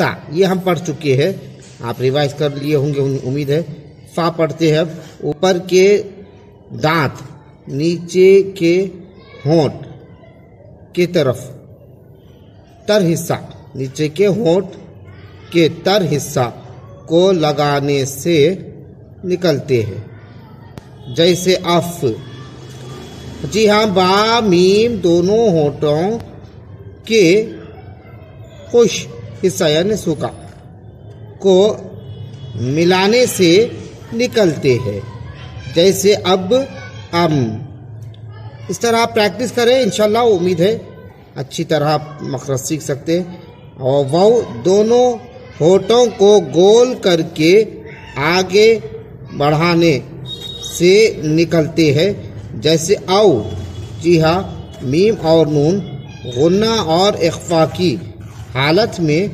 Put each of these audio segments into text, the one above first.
ता, ये हम पढ़ चुके हैं। आप रिवाइज कर लिए होंगे उम्मीद है। फा पढ़ते हैं ऊपर के दांत, नीचे के होंठ के तरफ़। तर हिस्सा, नीचे के होंठ के तर हिस्सा को लगाने से निकलते हैं। जैसे अफ। जी हाँ बा, मीम दोनों होठों के खुश हिस्सा यानी सूखा को मिलाने से निकलते हैं। जैसे अब अम इस तरह आप प्रैक्टिस करें, इंशाल्लाह उम्मीद है अच्छी तरह आप मखरज सीख सकते हैं। और वह दोनों होठों को गोल करके आगे बढ़ाने से निकलते हैं। जैसे आओ, जी हाँ मीम और नून, गुन्ना और इख्फा की हालत में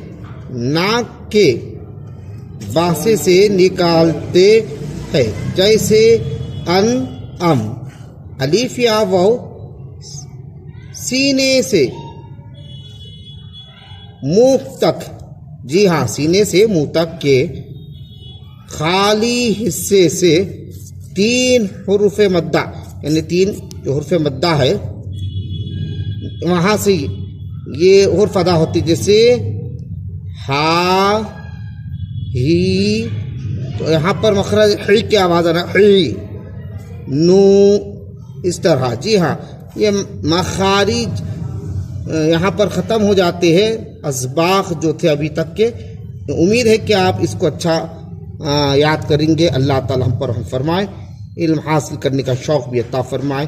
नाक के बासे से निकालते हैं। जैसे अन अम। अलीफ या वाव सीने से मुँह तक। जी हाँ सीने से मुँह तक के खाली हिस्से से तीन हरूफ मद्दा, यानी तीन जो हरूफ मद्दा है, वहाँ से ये और फदा होती जैसे हा, ही तो यहाँ पर मखरज ही की आवाज़ आना ही, नू, इस तरह। जी हाँ ये मखारिज यहाँ पर ख़त्म हो जाते हैं असबाख जो थे अभी तक के। उम्मीद है कि आप इसको अच्छा याद करेंगे। अल्लाह ताला हम पर हम फरमाए, इल्म हासिल करने का शौक़ भी अता फरमाए।